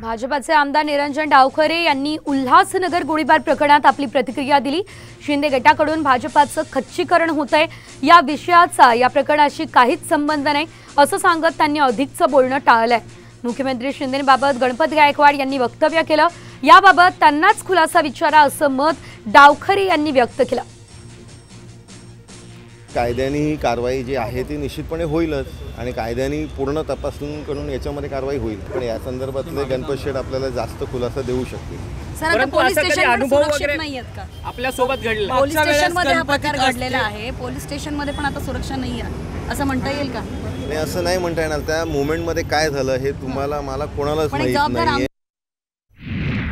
भाजपाचे आमदार निरंजन डावखरे यांनी उल्हासनगर गोळीबार प्रकरणात आपली प्रतिक्रिया दिली. शिंदे गटाकडून भाजपाचं खच्चीकरण होत आहे या विषयाचा या प्रकरणाशी काहीच संबंध नाही असं सांगत त्यांनी अधिकचं बोलणं टाळलंय. मुख्यमंत्री शिंदेबाबत गणपत गायकवाड यांनी वक्तव्य केलं. याबाबत त्यांनाच खुलासा विचारा असं मत डावखरे यांनी व्यक्त केलं. कायद्याने ही कारवाई जी आहे ती निश्चितपणे होईलच आणि कायद्याने पूर्ण तपासणी करून याच्यामध्ये कारवाई होईल. पण या संदर्भातले गणपत शेठ आपल्याला जास्त खुलासा देऊ शकतील. आपल्यासोबत घडलं. पोलीस मागच्या स्टेशनमध्ये हा प्रकार घडलेला. आहे. पोलीस स्टेशनमध्ये पण आता सुरक्षा नाही आहे असं म्हणता येईल का? आणि असं नाही म्हणता येणार. त्या मुवमेंटमध्ये काय झालं हे तुम्हाला मला कोणालाच माहीत जबाबदार नाही